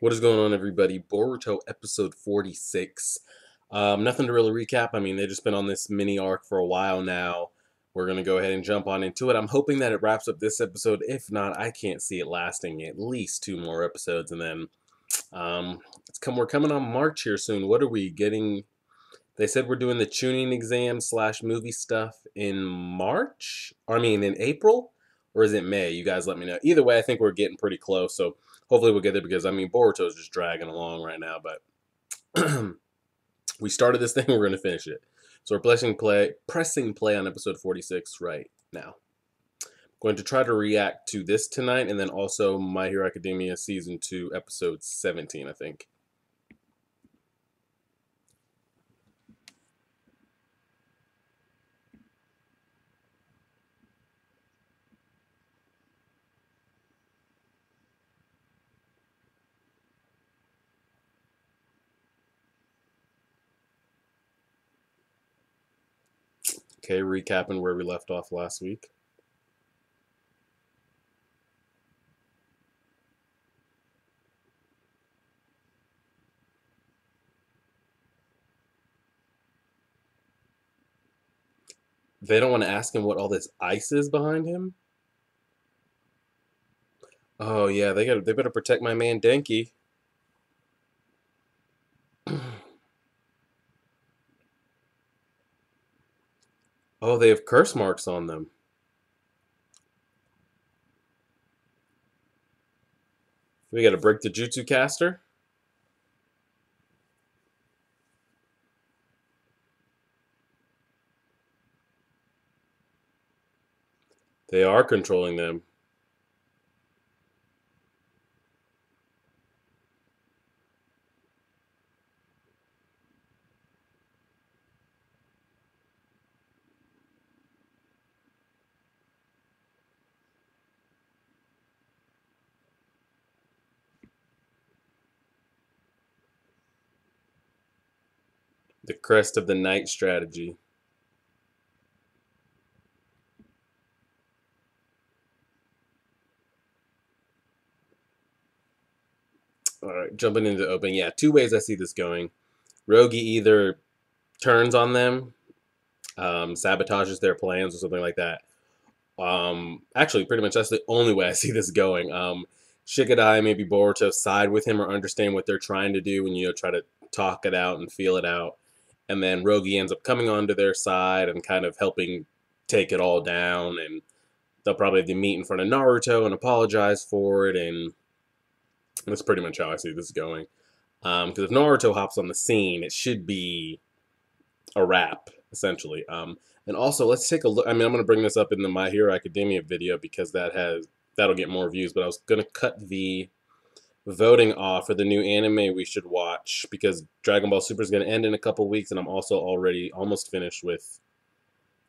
What is going on, everybody? Boruto episode 46. Um, nothing to really recap. I mean, they've just been on this mini arc for a while now. We're going to go ahead and jump on into it. I'm hoping that it wraps up this episode. If not, I can't see it lasting at least two more episodes. And then um, it's come, we're coming on March here soon. What are we getting? They said we're doing the Chunin exam slash movie stuff in March. I mean, in April? Or is it May? You guys let me know. Either way, I think we're getting pretty close. So hopefully we'll get there because I mean Boruto is just dragging along right now, but we started this thing, we're gonna finish it. So we're pressing play pressing play on episode 46 right now. I'm going to try to react to this tonight and then also My Hero Academia season 2 episode 17, I think. Okay, recapping where we left off last week. They don't want to ask him what all this ice is behind him? Oh yeah, they got they better protect my man Denki. Oh, they have curse marks on them. We got to break the Jutsu caster. They are controlling them. The crest of the night strategy. All right, jumping into open. Yeah, two ways I see this going. Rogi either turns on them, um, sabotages their plans or something like that. Um, actually, pretty much that's the only way I see this going. Um, Shikadai, maybe Boruto side with him or understand what they're trying to do and, you know, try to talk it out and feel it out and then Rogi ends up coming onto their side and kind of helping take it all down and they'll probably have to meet in front of Naruto and apologize for it and that's pretty much how I see this going. Because um, if Naruto hops on the scene, it should be a wrap, essentially. Um, and also, let's take a look. I mean, I'm going to bring this up in the My Hero Academia video because that has that'll get more views. But I was going to cut the voting off for the new anime we should watch because Dragon Ball Super is going to end in a couple weeks, and I'm also already almost finished with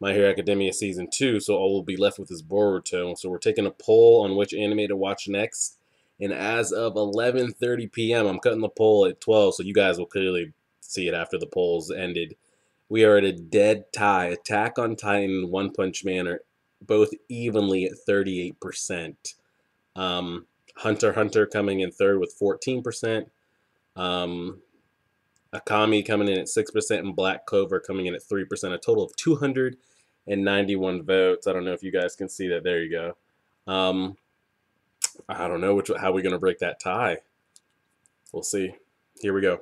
My Hero Academia season two, so all we'll be left with is Boruto. So we're taking a poll on which anime to watch next, and as of 11:30 p.m., I'm cutting the poll at 12, so you guys will clearly see it after the polls ended. We are at a dead tie. Attack on Titan and One Punch Man are both evenly at 38%. Um, Hunter Hunter coming in third with 14%. Um, Akame coming in at 6% and Black Clover coming in at 3%. A total of 291 votes. I don't know if you guys can see that. There you go. Um, I don't know which how we're going to break that tie. We'll see. Here we go.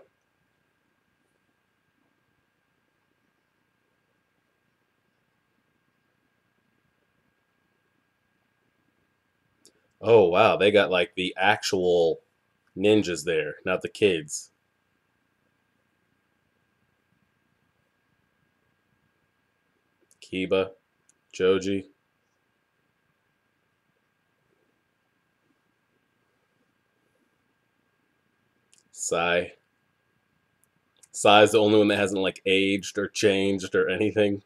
Oh wow, they got like the actual ninjas there, not the kids. Kiba, Choji. Sai. Sai's the only one that hasn't like aged or changed or anything.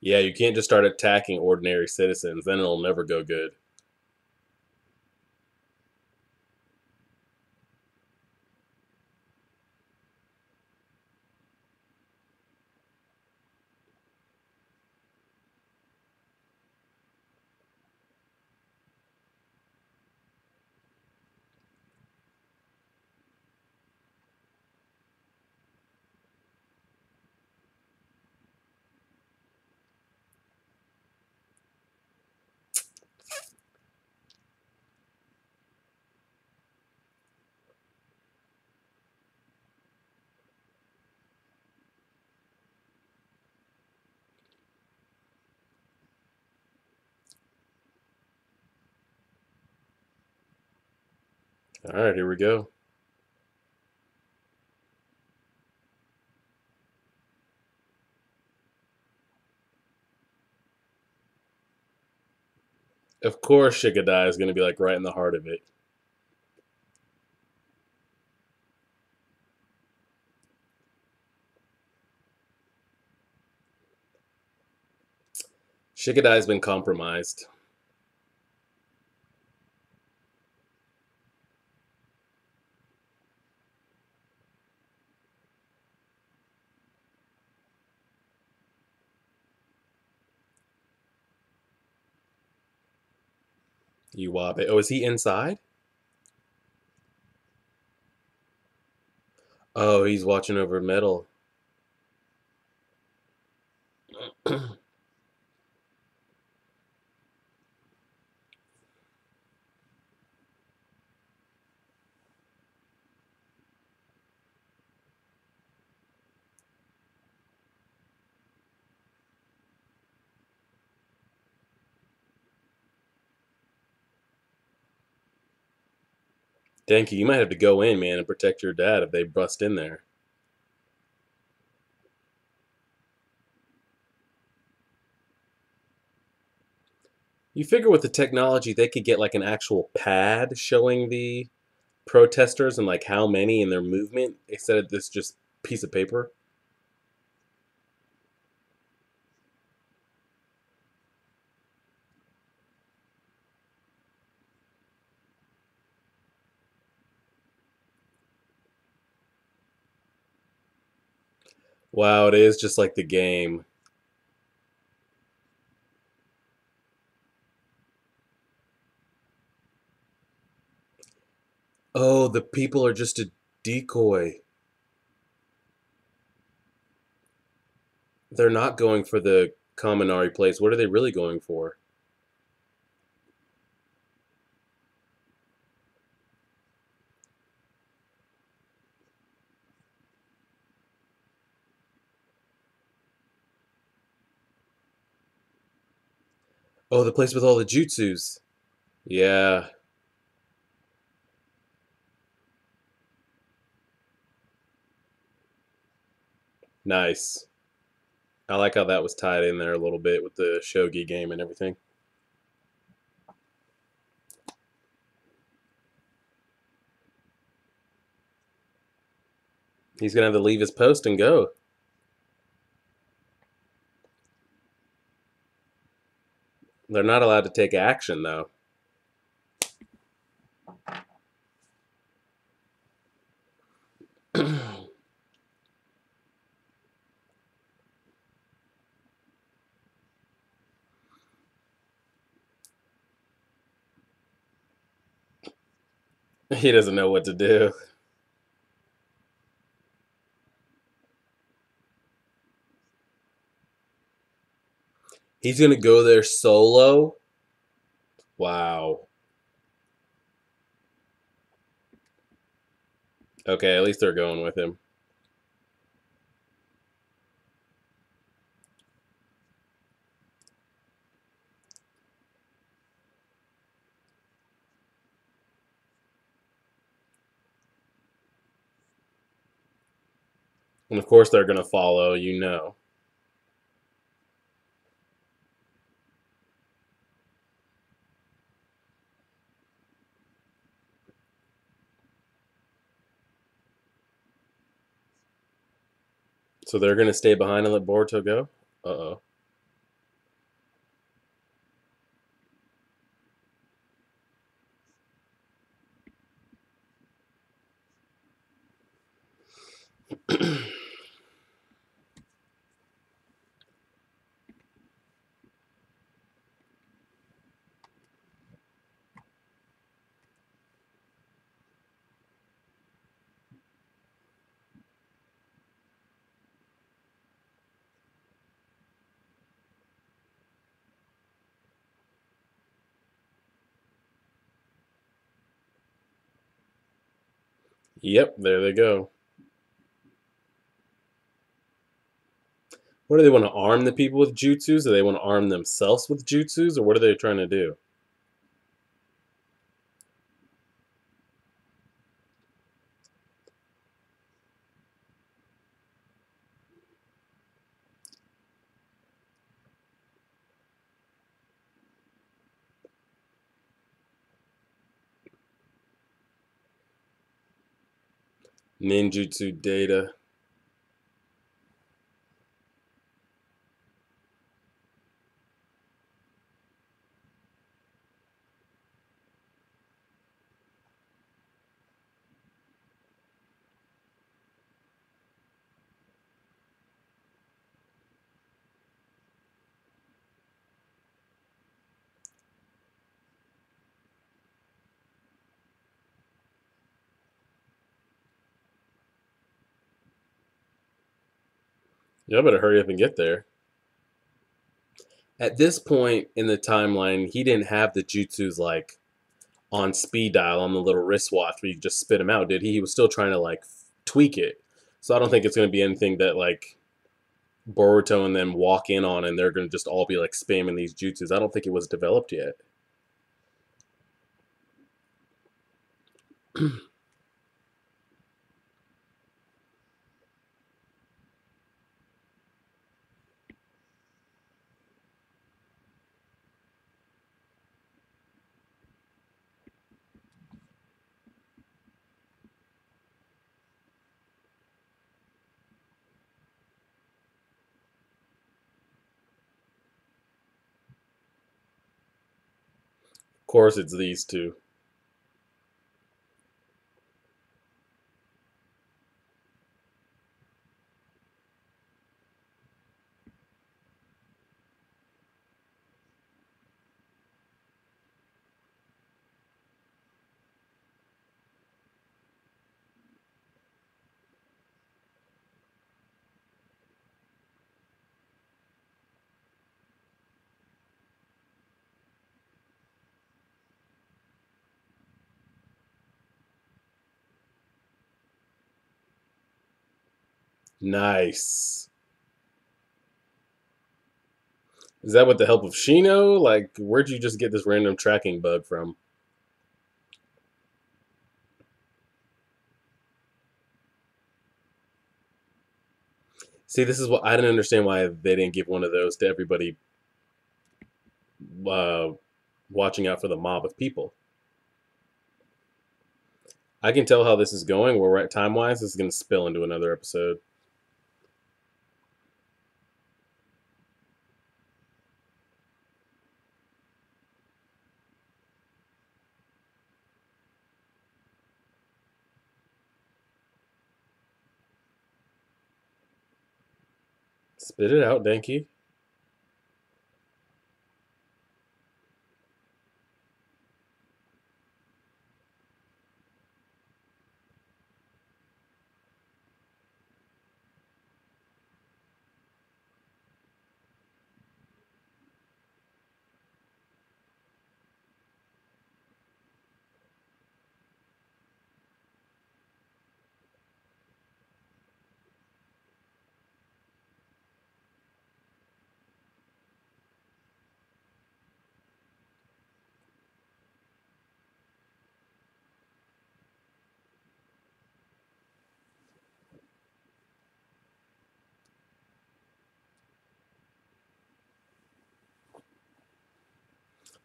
Yeah, you can't just start attacking ordinary citizens. Then it'll never go good. All right, here we go. Of course, Shikadai is going to be like right in the heart of it. Shikadai's been compromised. Iwabe. Oh, is he inside? Oh, he's watching over Metal. Denki, you might have to go in, man, and protect your dad if they bust in there. You figure with the technology, they could get like an actual pad showing the protesters and like how many in their movement instead of this just piece of paper. Wow, it is just like the game. Oh, the people are just a decoy. They're not going for the Kaminari place. What are they really going for? Oh, the place with all the jutsus. Yeah. Nice. I like how that was tied in there a little bit with the shogi game and everything. He's going to have to leave his post and go. They're not allowed to take action, though. he doesn't know what to do. He's going to go there solo? Wow. Okay, at least they're going with him. And of course they're going to follow, you know. So they're going to stay behind and let Boruto go? Uh-oh. Yep, there they go. What do they want to arm the people with jutsus? Do they want to arm themselves with jutsus? Or what are they trying to do? Ninjutsu data. Y'all better hurry up and get there. At this point in the timeline, he didn't have the jutsus like on speed dial on the little wristwatch where you just spit him out, did he? He was still trying to like tweak it. So I don't think it's going to be anything that like Boruto and them walk in on and they're going to just all be like spamming these jutsus. I don't think it was developed yet. course, it's these two. Nice. Is that with the help of Shino? Like, where'd you just get this random tracking bug from? See, this is what I didn't understand why they didn't give one of those to everybody uh, watching out for the mob of people. I can tell how this is going. We're at time wise. This is going to spill into another episode. Spit it out, Denki.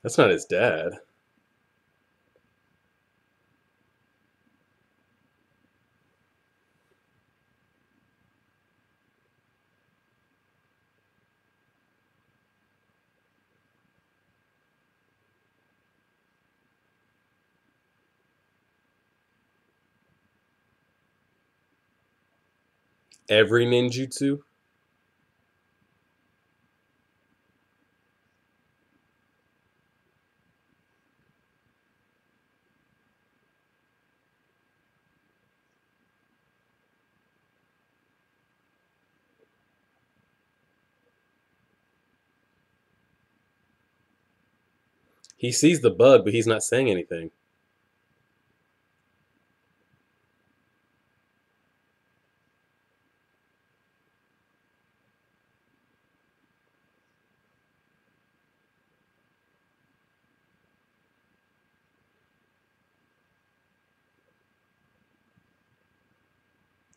That's not his dad. Every ninjutsu? He sees the bug, but he's not saying anything.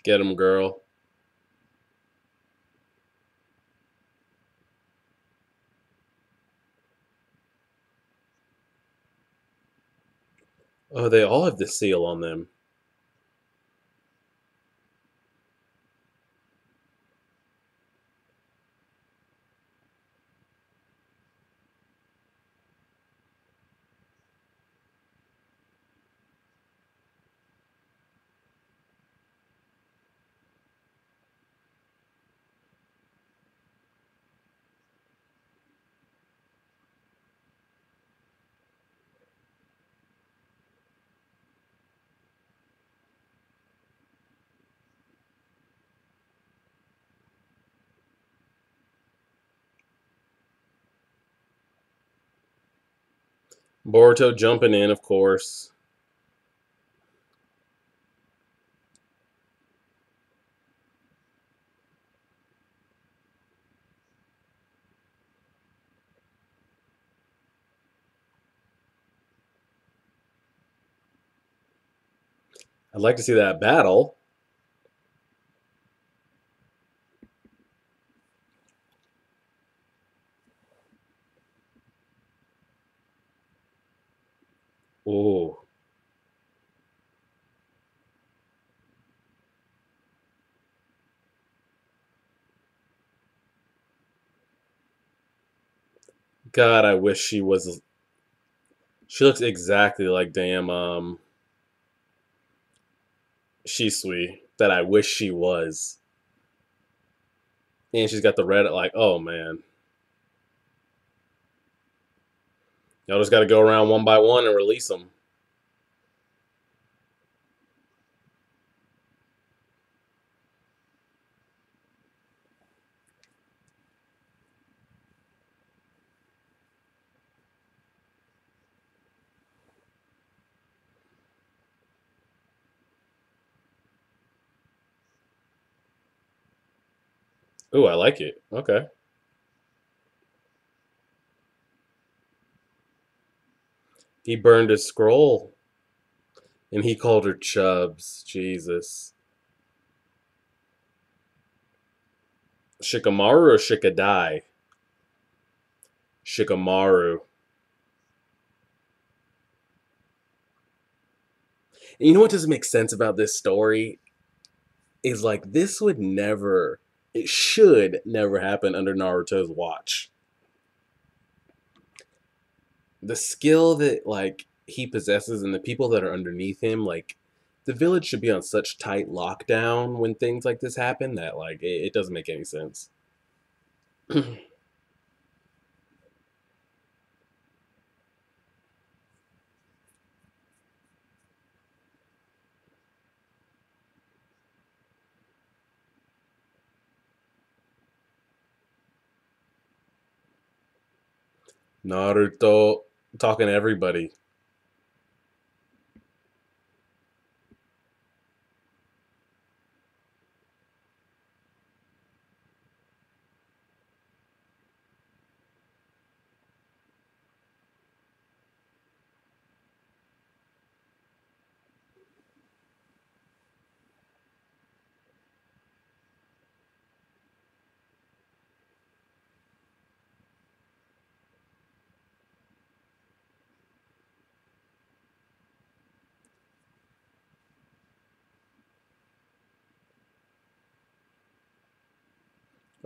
Get him, girl. Oh, they all have the seal on them. Boruto jumping in, of course. I'd like to see that battle. Oh. God, I wish she was. She looks exactly like damn um Shisui that I wish she was. And she's got the red like, oh man. Y'all just got to go around one by one and release them. Ooh, I like it. Okay. He burned his scroll. And he called her Chubs. Jesus. Shikamaru or Shikadai? Shikamaru. And you know what doesn't make sense about this story? Is like this would never it should never happen under Naruto's watch. The skill that like he possesses and the people that are underneath him, like the village should be on such tight lockdown when things like this happen that like it, it doesn't make any sense. Naruto talking to everybody.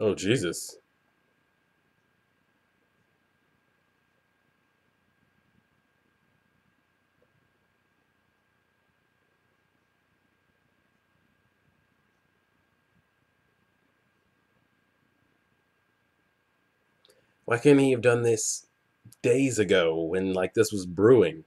Oh Jesus. Why couldn't he have done this days ago when like this was brewing?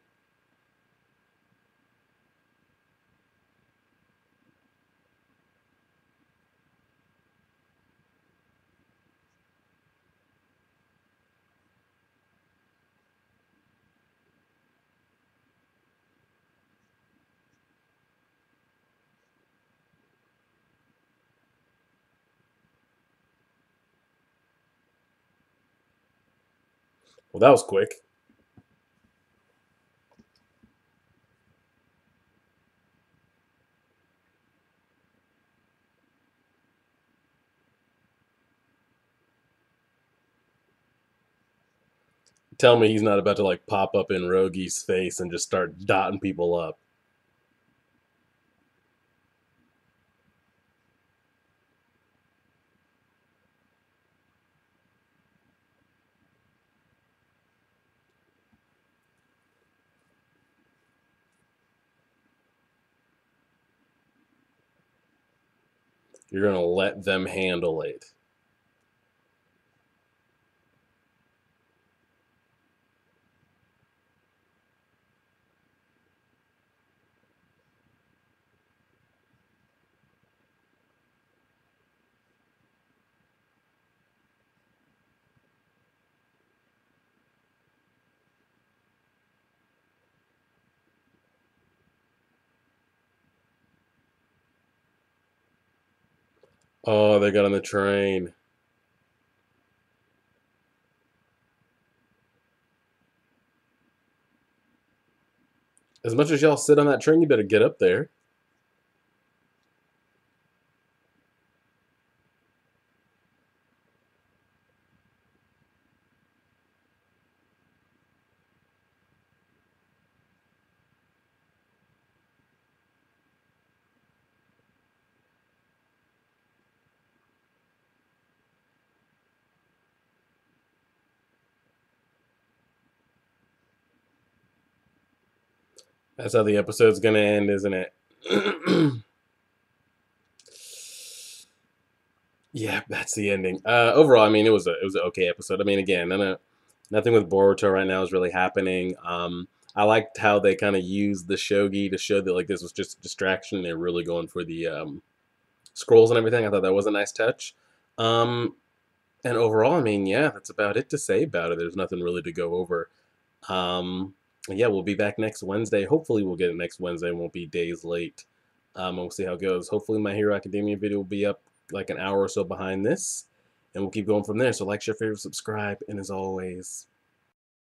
Well, that was quick. Tell me he's not about to like pop up in Rogi's face and just start dotting people up. You're going to let them handle it. Oh, they got on the train. As much as y'all sit on that train, you better get up there. That's how the episode's gonna end, isn't it? yeah, that's the ending. Uh, overall, I mean, it was a it was an okay episode. I mean, again, none nothing with Boruto right now is really happening. Um, I liked how they kind of used the shogi to show that like this was just distraction. They're really going for the um, scrolls and everything. I thought that was a nice touch. Um, and overall, I mean, yeah, that's about it to say about it. There's nothing really to go over. Um, yeah, we'll be back next Wednesday. Hopefully, we'll get it next Wednesday. Won't be days late. Um, and we'll see how it goes. Hopefully, my Hero Academia video will be up like an hour or so behind this, and we'll keep going from there. So, like, share, favorite, subscribe, and as always,